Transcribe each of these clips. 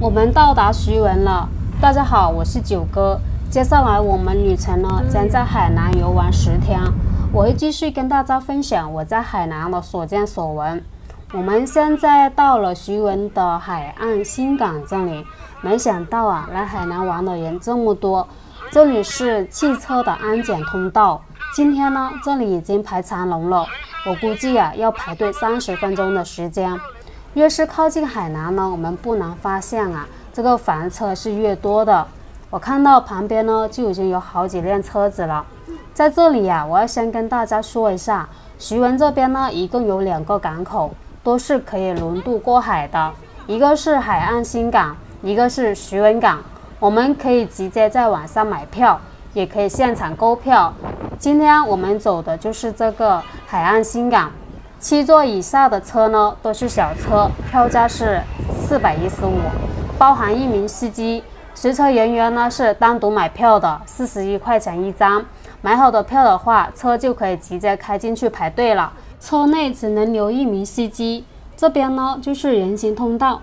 我们到达徐闻了，大家好，我是九哥。接下来我们旅程呢将在海南游玩十天，我会继续跟大家分享我在海南的所见所闻。我们现在到了徐闻的海岸新港这里，没想到啊，来海南玩的人这么多。这里是汽车的安检通道，今天呢这里已经排长龙了，我估计啊要排队三十分钟的时间。越是靠近海南呢，我们不难发现啊，这个房车是越多的。我看到旁边呢就已经有好几辆车子了。在这里呀，我要先跟大家说一下，徐闻这边呢一共有两个港口，都是可以轮渡过海的，一个是海岸新港，一个是徐闻港。我们可以直接在网上买票，也可以现场购票。今天我们走的就是这个海岸新港。七座以下的车呢都是小车，票价是四百一十五，包含一名司机。随车人员呢是单独买票的，四十一块钱一张。买好的票的话，车就可以直接开进去排队了。车内只能留一名司机。这边呢就是人行通道。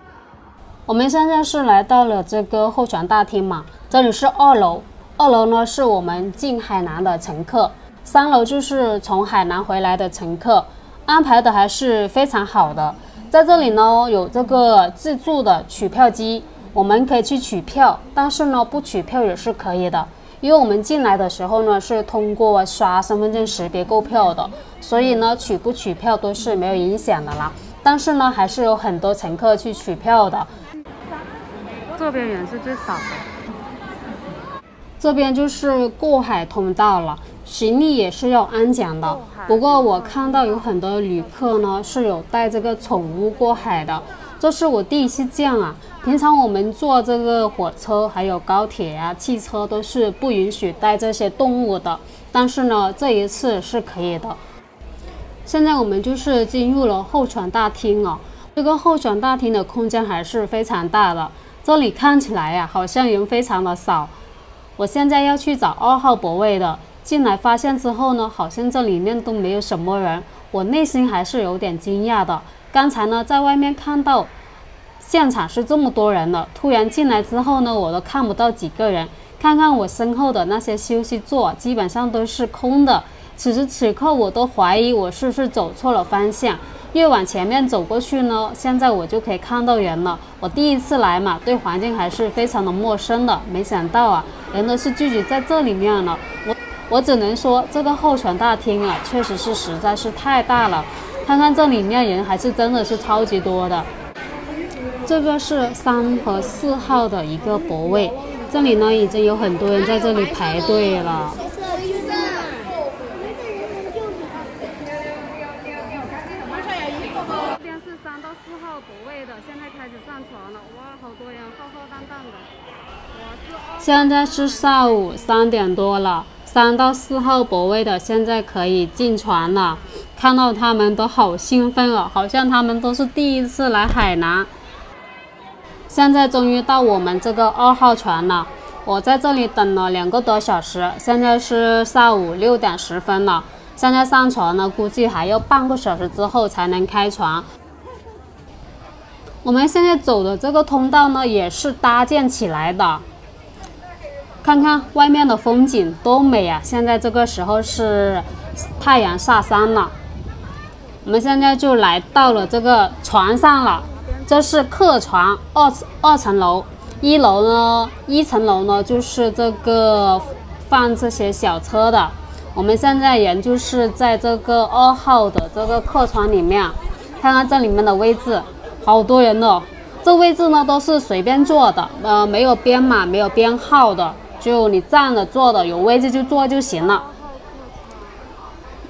我们现在是来到了这个候船大厅嘛，这里是二楼。二楼呢是我们进海南的乘客，三楼就是从海南回来的乘客。安排的还是非常好的，在这里呢有这个自助的取票机，我们可以去取票，但是呢不取票也是可以的，因为我们进来的时候呢是通过刷身份证识别购票的，所以呢取不取票都是没有影响的啦。但是呢还是有很多乘客去取票的，这边人是最少的，这边就是过海通道了。行李也是要安检的，不过我看到有很多旅客呢是有带这个宠物过海的，这是我第一次见啊。平常我们坐这个火车还有高铁呀、汽车都是不允许带这些动物的，但是呢这一次是可以的。现在我们就是进入了候船大厅哦，这个候船大厅的空间还是非常大的，这里看起来呀好像人非常的少。我现在要去找二号泊位的。进来发现之后呢，好像这里面都没有什么人，我内心还是有点惊讶的。刚才呢，在外面看到现场是这么多人的，突然进来之后呢，我都看不到几个人。看看我身后的那些休息座，基本上都是空的。此时此刻，我都怀疑我是不是走错了方向。越往前面走过去呢，现在我就可以看到人了。我第一次来嘛，对环境还是非常的陌生的。没想到啊，人都是聚集在这里面了。我。我只能说，这个候船大厅啊，确实是实在是太大了。看看这里面人，还是真的是超级多的。这个是三和四号的一个泊位，这里呢已经有很多人在这里排队了。这边是三到四号泊位的，现在开始上船了。哇，好多人，浩浩荡荡的。现在是下午三点多了。三到四号泊位的现在可以进船了，看到他们都好兴奋哦，好像他们都是第一次来海南。现在终于到我们这个二号船了，我在这里等了两个多小时，现在是下午六点十分了。现在上船呢，估计还要半个小时之后才能开船。我们现在走的这个通道呢，也是搭建起来的。看看外面的风景多美啊！现在这个时候是太阳下山了，我们现在就来到了这个船上了。这是客船，二二层楼，一楼呢，一层楼呢就是这个放这些小车的。我们现在人就是在这个二号的这个客船里面，看看这里面的位置，好多人哦。这位置呢都是随便坐的，呃，没有编码，没有编号的。就你站着坐的有位置就坐就行了，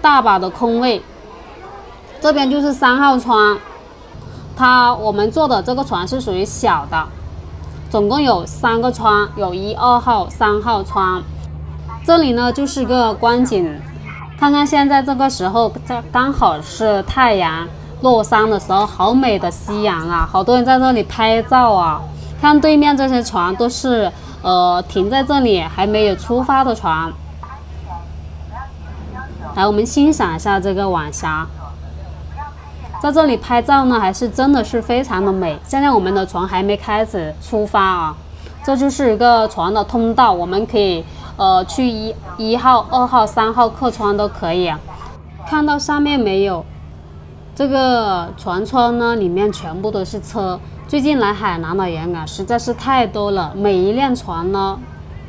大把的空位。这边就是三号窗，它我们坐的这个船是属于小的，总共有三个窗，有一二号、三号窗。这里呢就是个观景，看看现在这个时候，这刚好是太阳落山的时候，好美的夕阳啊！好多人在这里拍照啊，看对面这些船都是。呃，停在这里还没有出发的船，来，我们欣赏一下这个晚霞。在这里拍照呢，还是真的是非常的美。现在我们的船还没开始出发啊，这就是一个船的通道，我们可以呃去一一号、二号、三号客舱都可以。看到上面没有？这个船舱呢，里面全部都是车。最近来海南的人啊，实在是太多了。每一辆船呢，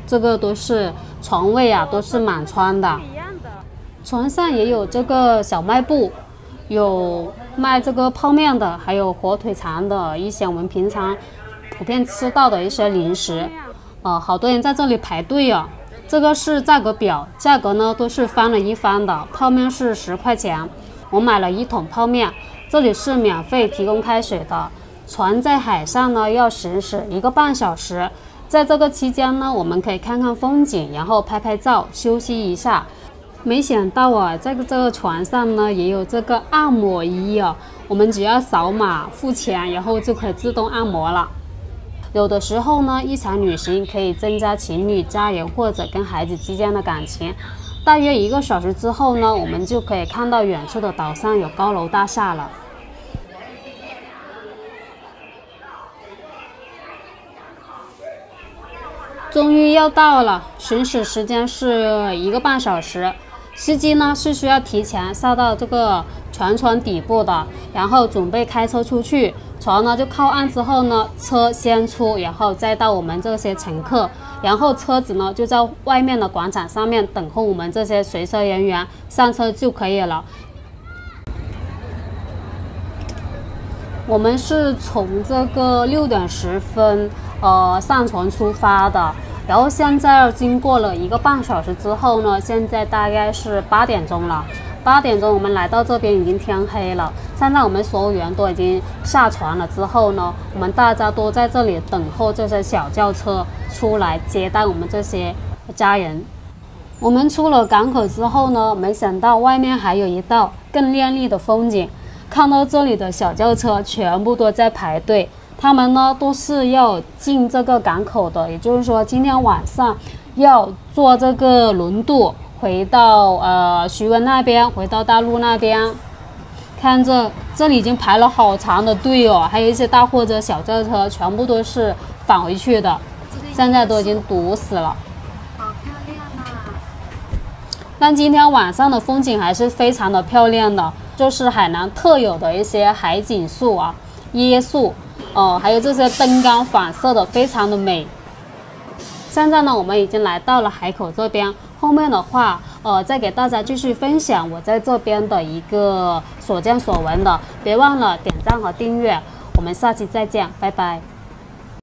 这个都是床位啊，都是满窗的。一样的船上也有这个小卖部，有卖这个泡面的，还有火腿肠的一些我们平常普遍吃到的一些零食。呃，好多人在这里排队啊。这个是价格表，价格呢都是翻了一番的。泡面是十块钱。我买了一桶泡面，这里是免费提供开水的。船在海上呢，要行驶一个半小时，在这个期间呢，我们可以看看风景，然后拍拍照，休息一下。没想到啊，在这个船上呢，也有这个按摩仪哦，我们只要扫码付钱，然后就可以自动按摩了。有的时候呢，一场旅行可以增加情侣、家人或者跟孩子之间的感情。大约一个小时之后呢，我们就可以看到远处的岛上有高楼大厦了。终于要到了，行驶时间是一个半小时。司机呢是需要提前下到这个船舱底部的，然后准备开车出去。船呢就靠岸之后呢，车先出，然后再到我们这些乘客。然后车子呢就在外面的广场上面等候我们这些随车人员上车就可以了。我们是从这个六点十分呃上船出发的，然后现在经过了一个半小时之后呢，现在大概是八点钟了。八点钟我们来到这边已经天黑了。现在我们所有人都已经下船了之后呢，我们大家都在这里等候这些小轿车出来接待我们这些家人。我们出了港口之后呢，没想到外面还有一道更亮丽的风景。看到这里的小轿车全部都在排队，他们呢都是要进这个港口的，也就是说今天晚上要坐这个轮渡。回到呃徐闻那边，回到大陆那边，看这这里已经排了好长的队哦，还有一些大货车、小轿车，全部都是返回去的，现在都已经堵死了。好漂亮啊！但今天晚上的风景还是非常的漂亮的，就是海南特有的一些海景树啊、椰树，哦，还有这些灯光反射的，非常的美。现在呢，我们已经来到了海口这边。后面的话，呃，再给大家继续分享我在这边的一个所见所闻的，别忘了点赞和订阅，我们下期再见，拜拜。